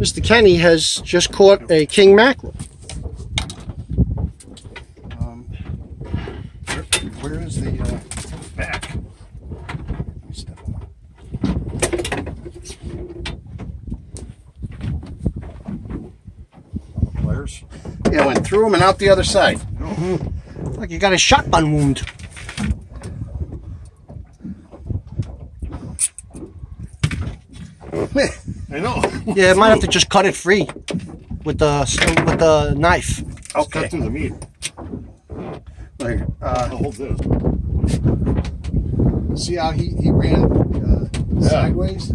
Mr. Kenny has just caught a king mackerel. Um, where, where is the uh, back? Let me step on. Pliers. Yeah, went through him and out the other side. No. Like you got a shotgun wound. I know. Yeah, I might have to just cut it free with the with the knife. Okay. Cut through the meat. Like, uh, I'll hold this. See how he, he ran uh, sideways?